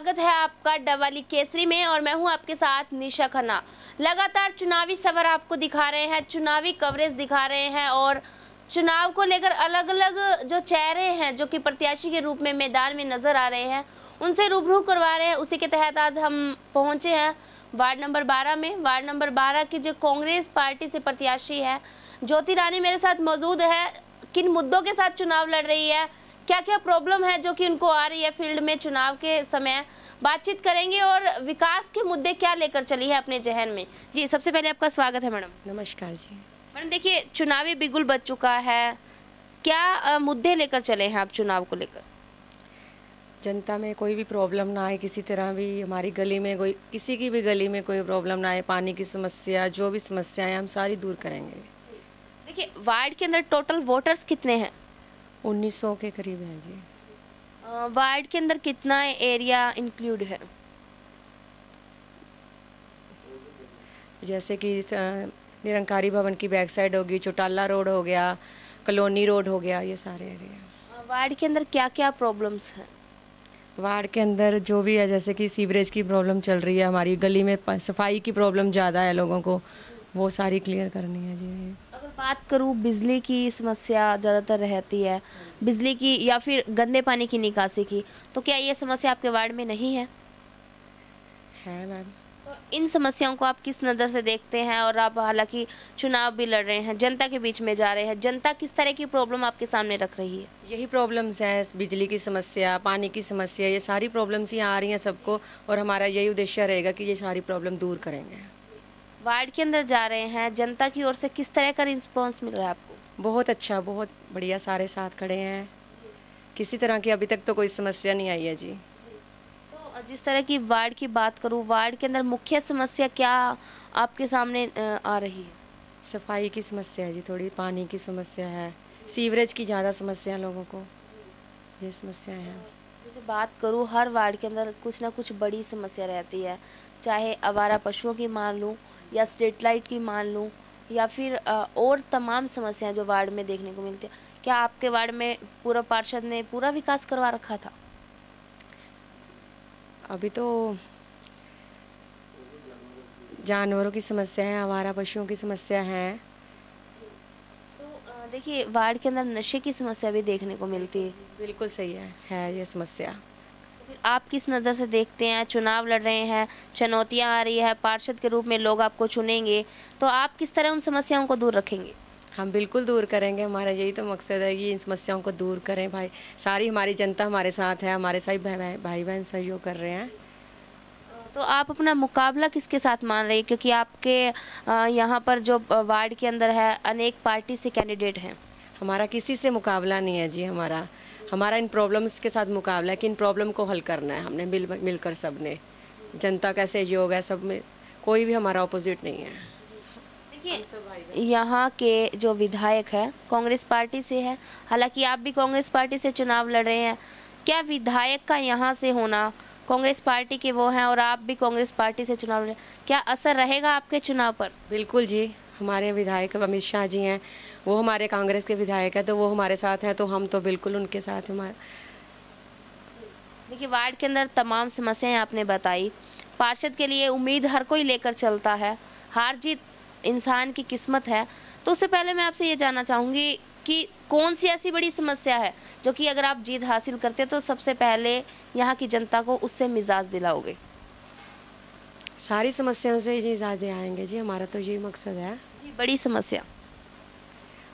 स्वागत है आपका डवाली केसरी में और मैं हूँ आपके साथ निशा खन्ना। लगातार चुनावी सफ़र आपको दिखा रहे हैं, चुनावी कवरेज दिखा रहे हैं और चुनाव को लेकर अलग अलग जो चेहरे हैं, जो कि प्रत्याशी के रूप में मैदान में नज़र आ रहे हैं, उनसे रूबरू करवा रहे हैं। उसी के तहत आज हम पहुँचे हैं वार्ड नंबर 12 में। वार्ड नंबर 12 की जो कांग्रेस पार्टी से प्रत्याशी है, ज्योति रानी मेरे साथ मौजूद है। किन मुद्दों के साथ चुनाव लड़ रही है? क्या क्या प्रॉब्लम है जो कि उनको आ रही है फ़ील्ड में चुनाव के समय? बातचीत करेंगे और विकास के मुद्दे क्या लेकर चली है अपने जहन में? जी सबसे पहले आपका स्वागत है मैडम। नमस्कार जी। मैडम देखिए चुनावी बिगुल बच चुका है। क्या मुद्दे लेकर चले हैं आप चुनाव को लेकर? जनता में कोई भी प्रॉब्लम ना आए किसी तरह भी हमारी गली में कोई किसी की भी गली में कोई प्रॉब्लम ना आए पानी की समस्या जो भी समस्याएँ हम सारी दूर करेंगे। देखिए वार्ड के अंदर टोटल वोटर्स कितने हैं? 1900 के करीब हैं जी। वार्ड के अंदर कितना एरिया इंक्लूड है? जैसे कि निरंकारी भवन की बैक साइड होगी चौटाला रोड हो गया कॉलोनी रोड हो गया ये सारे एरिया वार्ड के अंदर क्या क्या प्रॉब्लम्स हैं? वार्ड के अंदर जो भी है जैसे कि सीवरेज की प्रॉब्लम चल रही है हमारी गली में सफ़ाई की प्रॉब्लम ज़्यादा है लोगों को। वो सारी क्लियर करनी है जी। अगर बात करूँ बिजली की समस्या ज़्यादातर रहती है बिजली की या फिर गंदे पानी की निकासी की तो क्या ये समस्या आपके वार्ड में नहीं है? है मैम। तो इन समस्याओं को आप किस नज़र से देखते हैं और आप हालाँकि चुनाव भी लड़ रहे हैं जनता के बीच में जा रहे हैं जनता किस तरह की प्रॉब्लम आपके सामने रख रही है? यही प्रॉब्लम्स हैं बिजली की समस्या पानी की समस्या ये सारी प्रॉब्लम्स यहाँ आ रही हैं सबको और हमारा यही उद्देश्य रहेगा कि ये सारी प्रॉब्लम दूर करेंगे। वार्ड के अंदर जा रहे हैं जनता की ओर से किस तरह का रिस्पॉन्स मिल रहा है आपको? बहुत अच्छा बहुत बढ़िया सारे साथ खड़े हैं। किसी तरह की अभी तक तो कोई समस्या नहीं आई है जी। तो जिस तरह की वार्ड की बात करूँ वार्ड के अंदर मुख्य समस्या क्या आपके सामने आ रही है? सफ़ाई की समस्या है जी थोड़ी पानी की समस्या है सीवरेज की ज़्यादा समस्या है लोगों को। ये समस्याएँ हैं। जैसे बात करूँ हर वार्ड के अंदर कुछ ना कुछ बड़ी समस्या रहती है चाहे आवारा पशुओं की मान लूँ या स्ट्रीट लाइट की मान लूँ या फिर और तमाम समस्याएँ जो वार्ड में देखने को मिलती है। क्या आपके वार्ड में पूरा पार्षद ने पूरा विकास करवा रखा था? अभी तो जानवरों की समस्या है आवारा पशुओं की समस्या है। तो देखिए वार्ड के अंदर नशे की समस्या भी देखने को मिलती है। बिल्कुल सही है है ये समस्या। आप किस नज़र से देखते हैं? चुनाव लड़ रहे हैं चुनौतियाँ आ रही है पार्षद के रूप में लोग आपको चुनेंगे तो आप किस तरह उन समस्याओं को दूर रखेंगे? हम बिल्कुल दूर करेंगे हमारा यही तो मकसद है कि इन समस्याओं को दूर करें भाई। सारी हमारी जनता हमारे साथ है हमारे भाई भाई बहन सहयोग कर रहे हैं। तो आप अपना मुकाबला किसके साथ मान रही है? क्योंकि आपके यहाँ पर जो वार्ड के अंदर है अनेक पार्टी से कैंडिडेट हैं। हमारा किसी से मुकाबला नहीं है जी हमारा। हमारा इन प्रॉब्लम्स के साथ मुकाबला है कि इन प्रॉब्लम को हल करना है हमने मिल मिलकर सबने जनता का सहयोग है सब में कोई भी हमारा अपोजिट नहीं है। यहाँ के जो विधायक है कांग्रेस पार्टी से है। हालाँकि आप भी कांग्रेस पार्टी से चुनाव लड़ रहे हैं। क्या विधायक का यहाँ से होना कांग्रेस पार्टी के वो हैं और आप भी कांग्रेस पार्टी से चुनाव लड़ रहे हैं? क्या असर रहेगा आपके चुनाव पर? बिल्कुल जी हमारे विधायक अमित शाह जी हैं। वो हमारे कांग्रेस के विधायक है तो वो हमारे साथ हैं तो हम तो बिल्कुल उनके साथ हमारे। देखिए वार्ड के अंदर तमाम समस्याएँ आपने बताई। पार्षद के लिए उम्मीद हर कोई लेकर चलता है। हार जीत इंसान की किस्मत है। तो उससे पहले मैं आपसे ये जानना चाहूँगी कि कौन सी ऐसी बड़ी समस्या है जो कि अगर आप जीत हासिल करते तो सबसे पहले यहाँ की जनता को उससे मिजाज दिलाओगे? सारी समस्याओं से ही ज़्यादा आएँगे जी हमारा तो यही मकसद है। जी बड़ी समस्या।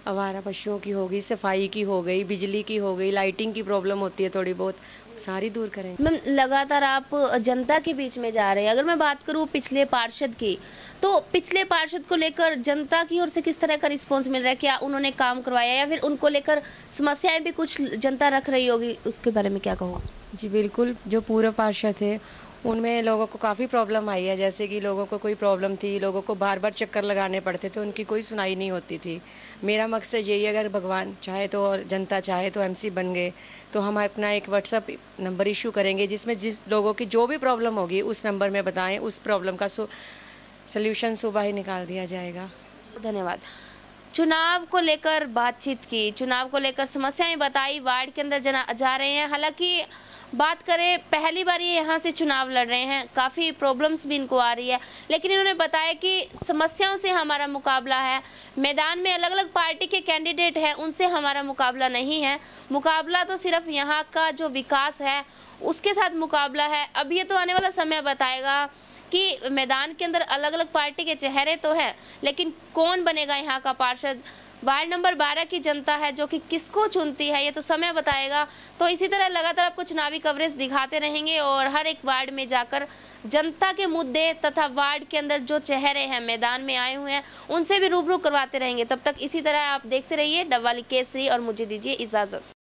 आवारा पशुओं की हो गई सफ़ाई की हो गई बिजली की हो गई लाइटिंग की प्रॉब्लम होती है थोड़ी बहुत सारी दूर करेंगे मैम लगातार आप जनता के बीच में जा रहे हैं। अगर मैं बात करूँ पिछले पार्षद की तो पिछले पार्षद को लेकर जनता की ओर से किस तरह का रिस्पांस मिल रहा है? क्या उन्होंने काम करवाया या फिर उनको लेकर समस्याएँ भी कुछ जनता रख रही होगी? उसके बारे में क्या कहूँ जी बिल्कुल जो पूर्व पार्षद थे उनमें लोगों को काफ़ी प्रॉब्लम आई है। जैसे कि लोगों को कोई प्रॉब्लम थी, लोगों को बार बार चक्कर लगाने पड़ते थे, उनकी कोई सुनाई नहीं होती थी। मेरा मकसद यही है, अगर भगवान चाहे तो और जनता चाहे तो एमसी बन गए तो हम अपना एक व्हाट्सअप नंबर इशू करेंगे, जिसमें जिस लोगों की जो भी प्रॉब्लम होगी, उस नंबर में बताएँ, उस प्रॉब्लम का सोल्यूशन सुबह ही निकाल दिया जाएगा। धन्यवाद। चुनाव को लेकर बातचीत की, चुनाव को लेकर समस्याएँ बताई, वार्ड के अंदर जा रहे हैं। हालाँकि बात करें, पहली बार ये यहाँ से चुनाव लड़ रहे हैं। काफ़ी प्रॉब्लम्स भी इनको आ रही है। लेकिन इन्होंने बताया कि समस्याओं से हमारा मुकाबला है। मैदान में अलग अलग पार्टी के कैंडिडेट हैं, उनसे हमारा मुकाबला नहीं है। मुकाबला तो सिर्फ़ यहाँ का जो विकास है, उसके साथ मुकाबला है। अब ये तो आने वाला समय बताएगा कि मैदान के अंदर अलग अलग पार्टी के चेहरे तो हैं, लेकिन कौन बनेगा यहाँ का पार्षद? वार्ड नंबर 12 की जनता है जो कि किसको चुनती है, ये तो समय बताएगा। तो इसी तरह लगातार आपको चुनावी कवरेज दिखाते रहेंगे और हर एक वार्ड में जाकर जनता के मुद्दे तथा वार्ड के अंदर जो चेहरे हैं, मैदान में आए हुए हैं, उनसे भी रूबरू करवाते रहेंगे। तब तक इसी तरह आप देखते रहिए। डब्वाली केसरी और मुझे दीजिए इजाज़त।